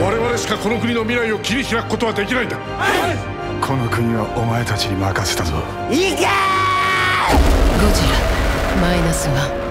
我々しかこの国の未来を切り開くことはできないんだ。この国はお前たちに任せたぞ。ゴジラマイナスワン。